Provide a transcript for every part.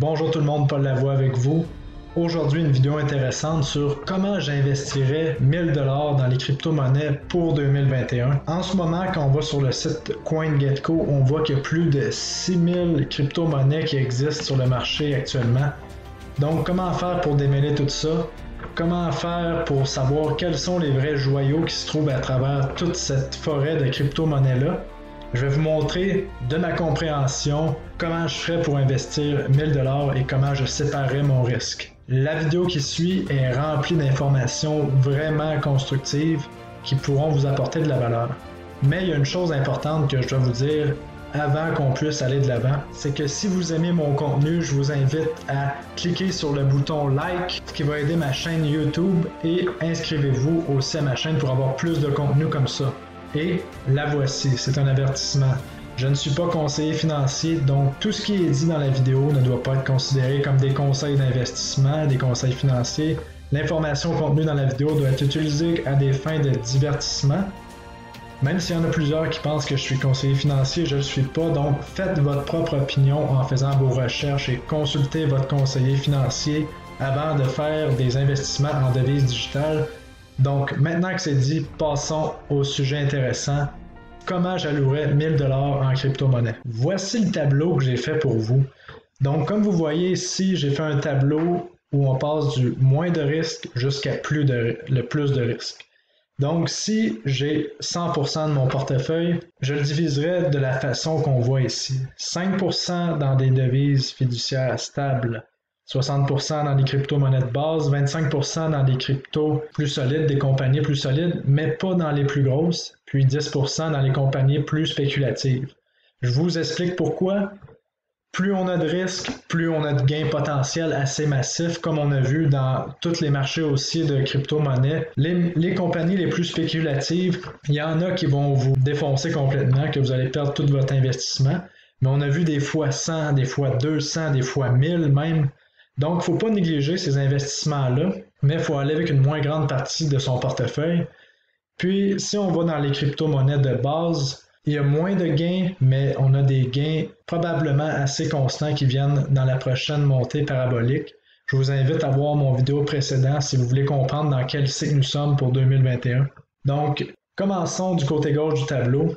Bonjour tout le monde, Paul Lavoie avec vous. Aujourd'hui, une vidéo intéressante sur comment j'investirais 1000 dollars dans les crypto-monnaies pour 2021. En ce moment, quand on va sur le site CoinGecko, on voit qu'il y a plus de 6000 crypto-monnaies qui existent sur le marché actuellement. Donc, comment faire pour démêler tout ça? Comment faire pour savoir quels sont les vrais joyaux qui se trouvent à travers toute cette forêt de crypto-monnaies-là? Je vais vous montrer de ma compréhension comment je ferais pour investir 1000 dollars et comment je séparerais mon risque. La vidéo qui suit est remplie d'informations vraiment constructives qui pourront vous apporter de la valeur. Mais il y a une chose importante que je dois vous dire avant qu'on puisse aller de l'avant, c'est que si vous aimez mon contenu, je vous invite à cliquer sur le bouton like, ce qui va aider ma chaîne YouTube et inscrivez-vous aussi à ma chaîne pour avoir plus de contenu comme ça. Et la voici, c'est un avertissement. Je ne suis pas conseiller financier, donc tout ce qui est dit dans la vidéo ne doit pas être considéré comme des conseils d'investissement, des conseils financiers. L'information contenue dans la vidéo doit être utilisée à des fins de divertissement. Même s'il y en a plusieurs qui pensent que je suis conseiller financier, je ne le suis pas, donc faites votre propre opinion en faisant vos recherches et consultez votre conseiller financier avant de faire des investissements en devises digitales donc, maintenant que c'est dit, passons au sujet intéressant. Comment j'allouerais 1000 dollars en crypto-monnaie? Voici le tableau que j'ai fait pour vous. Donc, comme vous voyez ici, j'ai fait un tableau où on passe du moins de risque jusqu'à plus de, le plus de risque. Donc, si j'ai 100% de mon portefeuille, je le diviserai de la façon qu'on voit ici. 5% dans des devises fiduciaires stables, 60% dans des crypto-monnaies de base, 25% dans des cryptos plus solides, des compagnies plus solides, mais pas dans les plus grosses, puis 10% dans les compagnies plus spéculatives. Je vous explique pourquoi. Plus on a de risques, plus on a de gains potentiels assez massifs, comme on a vu dans tous les marchés aussi de crypto-monnaies. Les, les, compagnies les plus spéculatives, il y en a qui vont vous défoncer complètement, que vous allez perdre tout votre investissement. Mais on a vu des fois 100, des fois 200, des fois 1000 même. Donc, il ne faut pas négliger ces investissements-là, mais il faut aller avec une moins grande partie de son portefeuille. Puis, si on va dans les crypto-monnaies de base, il y a moins de gains, mais on a des gains probablement assez constants qui viennent dans la prochaine montée parabolique. Je vous invite à voir mon vidéo précédent si vous voulez comprendre dans quel cycle nous sommes pour 2021. Donc, commençons du côté gauche du tableau.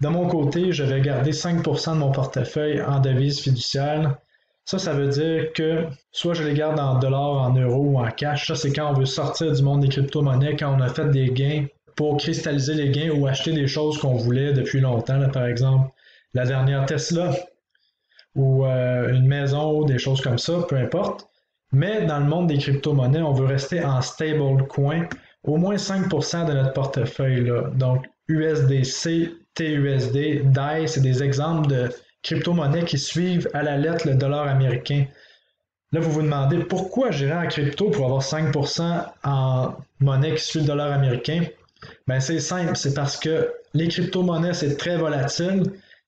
De mon côté, je vais garder 5% de mon portefeuille en devises fiduciaires ça, ça veut dire que soit je les garde en dollars, en euros ou en cash. Ça, c'est quand on veut sortir du monde des crypto-monnaies, quand on a fait des gains pour cristalliser les gains ou acheter des choses qu'on voulait depuis longtemps. par exemple, la dernière Tesla ou euh, une maison ou des choses comme ça, peu importe. Mais dans le monde des crypto-monnaies, on veut rester en stable coin, au moins 5% de notre portefeuille. Là. Donc USDC, TUSD, DAI, c'est des exemples de crypto-monnaies qui suivent à la lettre le dollar américain. Là, vous vous demandez pourquoi gérer en crypto pour avoir 5% en monnaie qui suit le dollar américain? Ben, c'est simple, c'est parce que les crypto-monnaies, c'est très volatile,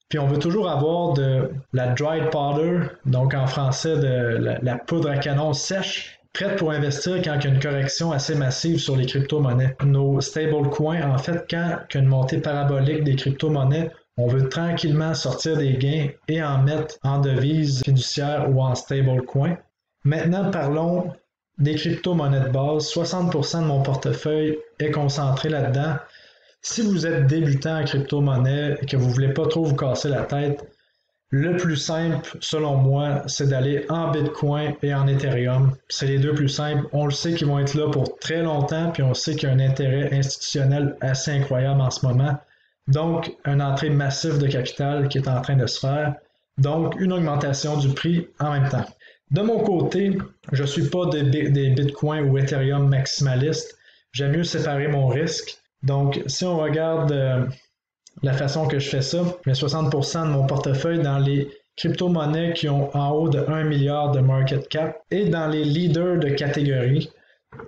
puis on veut toujours avoir de la dried powder, donc en français de la, poudre à canon sèche, prête pour investir quand il y a une correction assez massive sur les crypto-monnaies. Nos stablecoins, en fait, quand il y a une montée parabolique des crypto-monnaies, on veut tranquillement sortir des gains et en mettre en devise fiduciaire ou en stablecoin. Maintenant, parlons des crypto-monnaies de base. 60% de mon portefeuille est concentré là-dedans. Si vous êtes débutant en crypto-monnaie et que vous ne voulez pas trop vous casser la tête, le plus simple, selon moi, c'est d'aller en Bitcoin et en Ethereum. C'est les deux plus simples. On le sait qu'ils vont être là pour très longtemps, puis on sait qu'il y a un intérêt institutionnel assez incroyable en ce moment. Donc, une entrée massive de capital qui est en train de se faire. Donc, une augmentation du prix en même temps. De mon côté, je ne suis pas des, Bitcoin ou Ethereum maximalistes. J'aime mieux séparer mon risque. Donc, si on regarde euh, la façon que je fais ça, je mets 60% de mon portefeuille dans les crypto-monnaies qui ont en haut de 1 milliard de market cap et dans les leaders de catégorie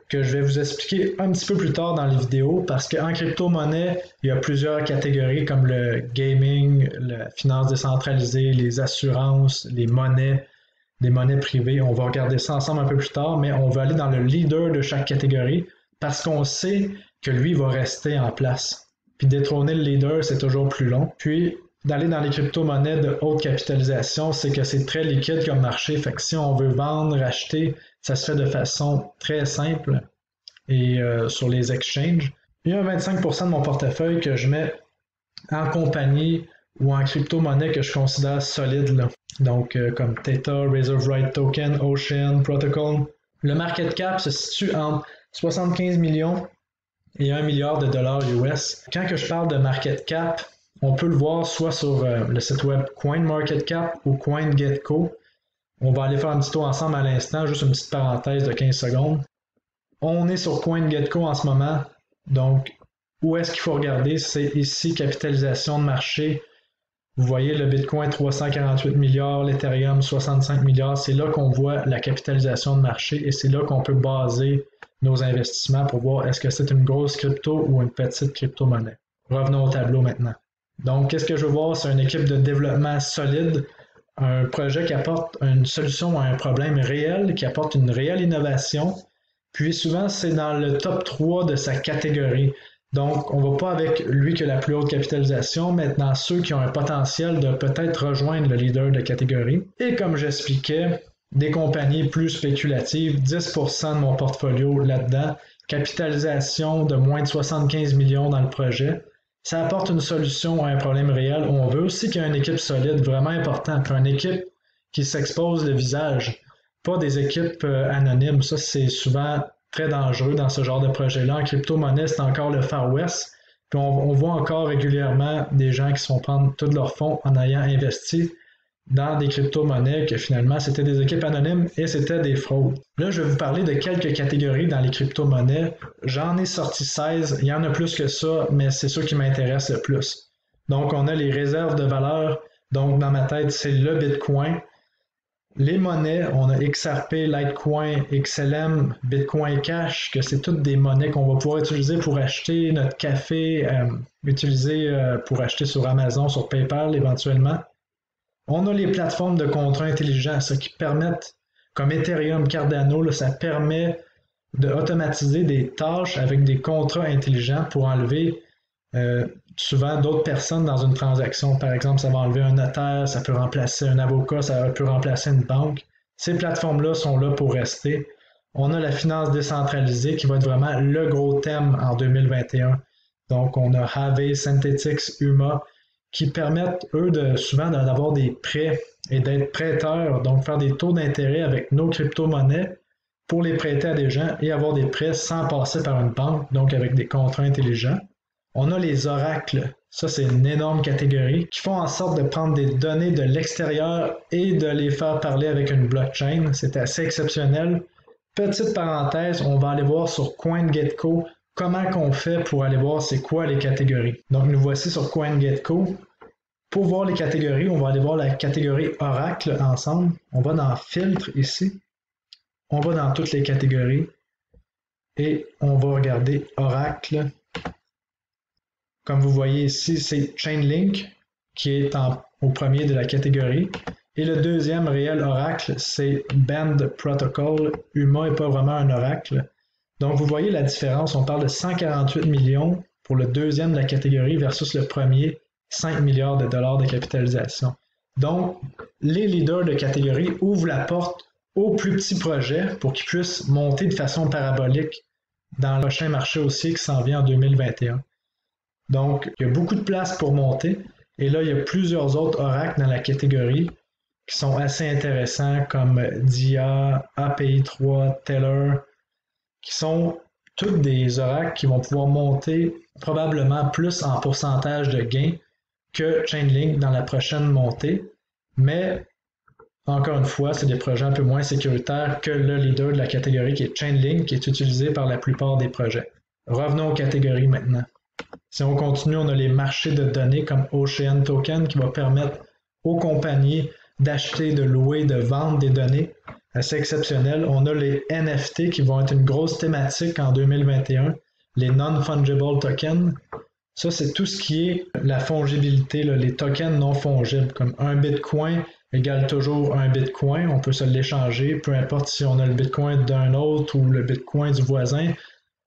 que je vais vous expliquer un petit peu plus tard dans les vidéos parce qu'en crypto-monnaie, il y a plusieurs catégories comme le gaming, la finance décentralisée, les assurances, les monnaies, les monnaies privées. On va regarder ça ensemble un peu plus tard, mais on va aller dans le leader de chaque catégorie parce qu'on sait que lui va rester en place. Puis détrôner le leader, c'est toujours plus long. Puis d'aller dans les crypto-monnaies de haute capitalisation, c'est que c'est très liquide comme marché. Fait que si on veut vendre, acheter, ça se fait de façon très simple et euh, sur les exchanges. Il y a 25% de mon portefeuille que je mets en compagnie ou en crypto-monnaie que je considère solide. Donc, euh, comme Theta, Reserve Right Token, Ocean, Protocol. Le market cap se situe entre 75 millions et 1 milliard de dollars US. Quand je parle de market cap, on peut le voir soit sur euh, le site web CoinMarketCap ou CoinGetCo. On va aller faire un petit tour ensemble à l'instant, juste une petite parenthèse de 15 secondes. On est sur CoinGetCo en ce moment. Donc, où est-ce qu'il faut regarder? C'est ici, capitalisation de marché. Vous voyez le Bitcoin 348 milliards, l'Ethereum 65 milliards. C'est là qu'on voit la capitalisation de marché et c'est là qu'on peut baser nos investissements pour voir est-ce que c'est une grosse crypto ou une petite crypto-monnaie. Revenons au tableau maintenant. Donc, qu'est-ce que je veux voir? C'est une équipe de développement solide, un projet qui apporte une solution à un problème réel, qui apporte une réelle innovation. Puis souvent, c'est dans le top 3 de sa catégorie. Donc, on ne va pas avec lui qui a la plus haute capitalisation, maintenant ceux qui ont un potentiel de peut-être rejoindre le leader de catégorie. Et comme j'expliquais, des compagnies plus spéculatives, 10% de mon portfolio là-dedans, capitalisation de moins de 75 millions dans le projet ça apporte une solution à un problème réel. On veut aussi qu'il y ait une équipe solide, vraiment important, une équipe qui s'expose le visage, pas des équipes euh, anonymes. Ça, c'est souvent très dangereux dans ce genre de projet-là. En crypto-monnaie, c'est encore le Far West. Puis on, voit encore régulièrement des gens qui se font prendre tous leurs fonds en ayant investi dans des crypto-monnaies que finalement c'était des équipes anonymes et c'était des fraudes. Là, je vais vous parler de quelques catégories dans les crypto-monnaies. J'en ai sorti 16, il y en a plus que ça, mais c'est ceux qui m'intéressent le plus. Donc, on a les réserves de valeur. Donc, dans ma tête, c'est le Bitcoin. Les monnaies, on a XRP, Litecoin, XLM, Bitcoin Cash, que c'est toutes des monnaies qu'on va pouvoir utiliser pour acheter notre café, euh, utiliser euh, pour acheter sur Amazon, sur PayPal éventuellement. On a les plateformes de contrats intelligents, ce qui permettent, comme Ethereum, Cardano, ça permet d'automatiser des tâches avec des contrats intelligents pour enlever euh, souvent d'autres personnes dans une transaction. Par exemple, ça va enlever un notaire, ça peut remplacer un avocat, ça peut remplacer une banque. Ces plateformes-là sont là pour rester. On a la finance décentralisée qui va être vraiment le gros thème en 2021. Donc, on a Have, Synthetics, UMA, qui permettent, eux, de, souvent d'avoir des prêts et d'être prêteurs, donc faire des taux d'intérêt avec nos crypto-monnaies pour les prêter à des gens et avoir des prêts sans passer par une banque, donc avec des contrats intelligents. On a les oracles, ça c'est une énorme catégorie, qui font en sorte de prendre des données de l'extérieur et de les faire parler avec une blockchain. C'est assez exceptionnel. Petite parenthèse, on va aller voir sur CoinGetCo comment qu'on fait pour aller voir c'est quoi les catégories. Donc nous voici sur CoinGetCo. Pour voir les catégories, on va aller voir la catégorie Oracle ensemble. On va dans Filtre ici. On va dans toutes les catégories et on va regarder Oracle. Comme vous voyez ici, c'est Chainlink qui est au premier de la catégorie. Et le deuxième réel oracle, c'est Band Protocol. UMA n'est pas vraiment un oracle. Donc, vous voyez la différence. On parle de 148 millions pour le deuxième de la catégorie versus le premier, 5 milliards de dollars de capitalisation. Donc, les leaders de catégorie ouvrent la porte aux plus petits projets pour qu'ils puissent monter de façon parabolique dans le prochain marché aussi qui s'en vient en 2021. Donc, il y a beaucoup de place pour monter. Et là, il y a plusieurs autres oracles dans la catégorie qui sont assez intéressants comme DIA, API3, Teller, qui sont toutes des oracles qui vont pouvoir monter probablement plus en pourcentage de gain que Chainlink dans la prochaine montée. Mais encore une fois, c'est des projets un peu moins sécuritaires que le leader de la catégorie qui est Chainlink, qui est utilisé par la plupart des projets. Revenons aux catégories maintenant. Si on continue, on a les marchés de données comme Ocean Token qui va permettre aux compagnies d'acheter, de louer, de vendre des données assez exceptionnel. On a les NFT qui vont être une grosse thématique en 2021, les non-fungible tokens. Ça, c'est tout ce qui est la fongibilité, les tokens non fongibles, comme un bitcoin égale toujours un bitcoin. On peut se l'échanger, peu importe si on a le bitcoin d'un autre ou le bitcoin du voisin.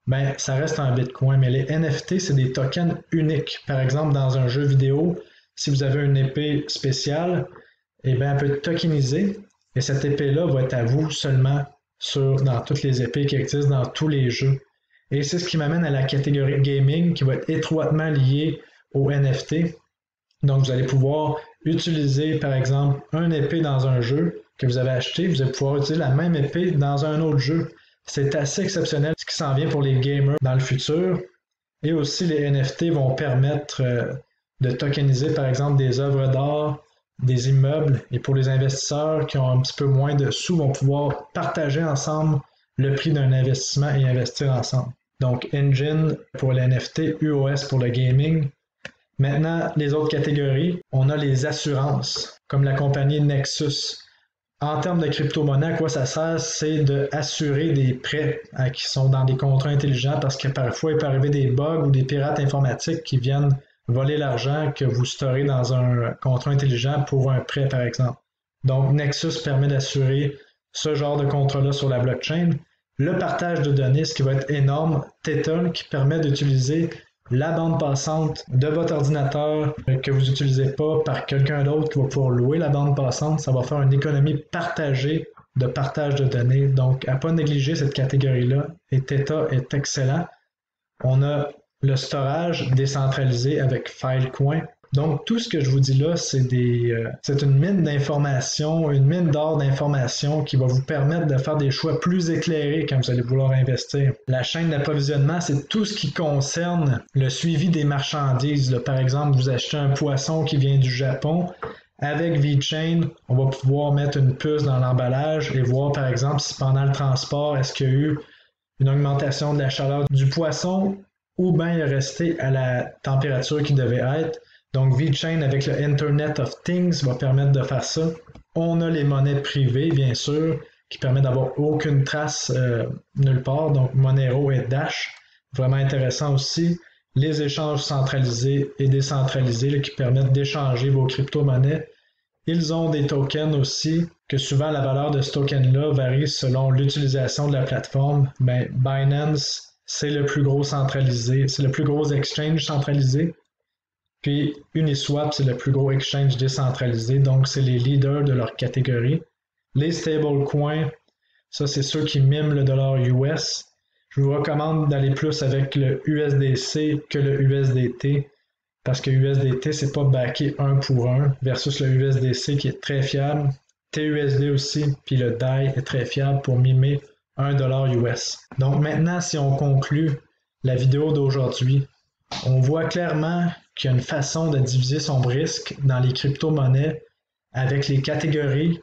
Ben, ça reste un bitcoin. Mais les NFT, c'est des tokens uniques. Par exemple, dans un jeu vidéo, si vous avez une épée spéciale, eh bien, elle peut être tokenisée et cette épée-là va être à vous seulement sur, dans toutes les épées qui existent dans tous les jeux. Et c'est ce qui m'amène à la catégorie gaming qui va être étroitement liée au NFT. Donc, vous allez pouvoir utiliser, par exemple, une épée dans un jeu que vous avez acheté, vous allez pouvoir utiliser la même épée dans un autre jeu. C'est assez exceptionnel ce qui s'en vient pour les gamers dans le futur. Et aussi, les NFT vont permettre euh, de tokeniser, par exemple, des œuvres d'art, des immeubles. Et pour les investisseurs qui ont un petit peu moins de sous, vont pouvoir partager ensemble le prix d'un investissement et investir ensemble. Donc, Engine pour les NFT, UOS pour le gaming. Maintenant, les autres catégories, on a les assurances, comme la compagnie Nexus. En termes de crypto-monnaie, à quoi ça sert? C'est d'assurer des prêts qui sont dans des contrats intelligents parce que parfois il peut arriver des bugs ou des pirates informatiques qui viennent voler l'argent que vous storez dans un contrat intelligent pour un prêt, par exemple. Donc, Nexus permet d'assurer ce genre de contrat-là sur la blockchain. Le partage de données, ce qui va être énorme, Tether, qui permet d'utiliser la bande passante de votre ordinateur que vous n'utilisez pas par quelqu'un d'autre qui va pouvoir louer la bande passante. Ça va faire une économie partagée de partage de données. Donc, à pas négliger cette catégorie-là. Et Theta est excellent. On a le storage décentralisé avec Filecoin. Donc, tout ce que je vous dis là, c'est des, euh, c'est une mine d'informations, une mine d'or d'informations qui va vous permettre de faire des choix plus éclairés quand vous allez vouloir investir. La chaîne d'approvisionnement, c'est tout ce qui concerne le suivi des marchandises. Par exemple, vous achetez un poisson qui vient du Japon. Avec VeChain, on va pouvoir mettre une puce dans l'emballage et voir, par exemple, si pendant le transport, est-ce qu'il y a eu une augmentation de la chaleur du poisson ou bien resté à la température qui devait être. Donc VeChain avec le Internet of Things va permettre de faire ça. On a les monnaies privées, bien sûr, qui permettent d'avoir aucune trace euh, nulle part. Donc Monero et Dash, vraiment intéressant aussi. Les échanges centralisés et décentralisés qui permettent d'échanger vos crypto-monnaies. Ils ont des tokens aussi, que souvent la valeur de ce token-là varie selon l'utilisation de la plateforme. Ben, Binance c'est le plus gros centralisé, c'est le plus gros exchange centralisé. Puis Uniswap, c'est le plus gros exchange décentralisé, donc c'est les leaders de leur catégorie. Les stablecoins, ça c'est ceux qui miment le dollar US. Je vous recommande d'aller plus avec le USDC que le USDT parce que USDT c'est pas backé un pour un versus le USDC qui est très fiable. TUSD aussi, puis le DAI est très fiable pour mimer 1 dollar US. Donc maintenant, si on conclut la vidéo d'aujourd'hui, on voit clairement qu'il y a une façon de diviser son risque dans les crypto-monnaies avec les catégories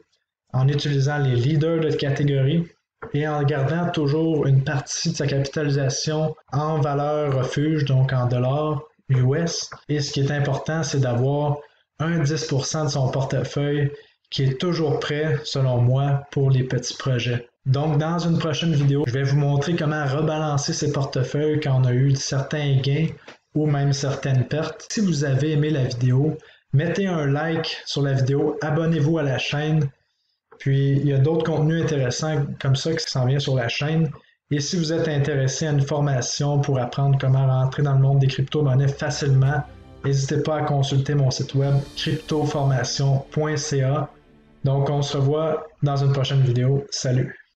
en utilisant les leaders de catégorie et en gardant toujours une partie de sa capitalisation en valeur refuge, donc en dollars US. Et ce qui est important, c'est d'avoir un 10% de son portefeuille qui est toujours prêt, selon moi, pour les petits projets. Donc, dans une prochaine vidéo, je vais vous montrer comment rebalancer ses portefeuilles quand on a eu certains gains ou même certaines pertes. Si vous avez aimé la vidéo, mettez un like sur la vidéo, abonnez-vous à la chaîne. Puis, il y a d'autres contenus intéressants comme ça qui s'en viennent sur la chaîne. Et si vous êtes intéressé à une formation pour apprendre comment rentrer dans le monde des crypto-monnaies facilement, n'hésitez pas à consulter mon site web cryptoformation.ca. Donc, on se revoit dans une prochaine vidéo. Salut!